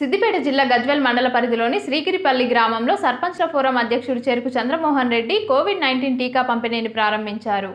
సిద్దిపేట జిల్లా గజ్వెల్ మండల పరిధిలోని శ్రీగిరిపల్లి గ్రామంలో సర్పంచ్ల ఫోరం అధ్యక్షుడు చెరుకు చంద్రమోహన్ రెడ్డి కోవిడ్ నైన్టీన్ టీకా పంపిణీని ప్రారంభించారు.